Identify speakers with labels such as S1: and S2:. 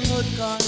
S1: remote control